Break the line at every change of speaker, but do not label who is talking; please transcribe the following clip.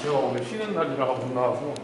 제가 오늘 쉬는 날이라 못 나와서